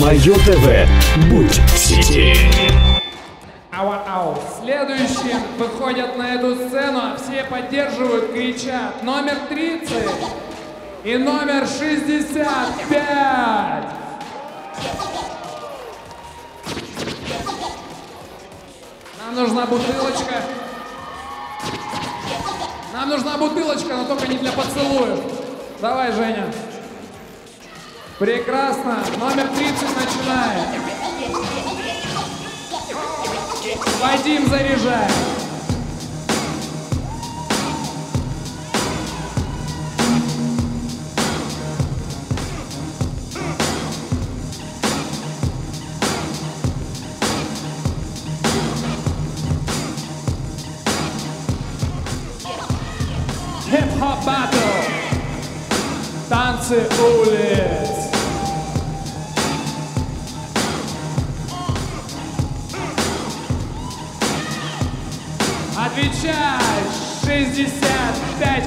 Мое ТВ. Будь в сети. Ау-ау. Следующим выходят на эту сцену, а все поддерживают, кричат. Номер 30 и номер 65. Нам нужна бутылочка. Нам нужна бутылочка, но только не для поцелуев. Давай, Женя. Прекрасно. Номер 30 начинает. Вадим, заряжай. Хип-хоп батл. Танцы улиц. Отвечай! 65!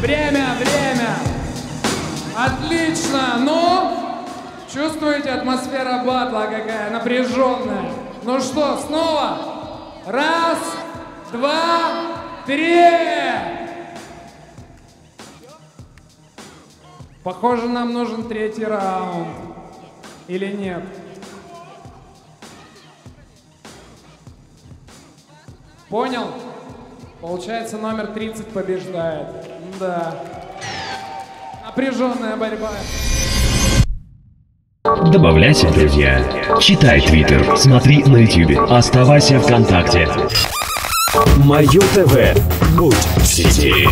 Время, время! Отлично! Ну, чувствуете атмосфера батла какая напряженная? Ну что, снова? Раз, два, три! Похоже, нам нужен третий раунд. Или нет? Понял? Получается, номер 30 побеждает. Да. Напряженная борьба. Добавляйся друзья. Читай твиттер, смотри на ютубе, оставайся ВКонтакте. Мое ТВ. Будь в сети.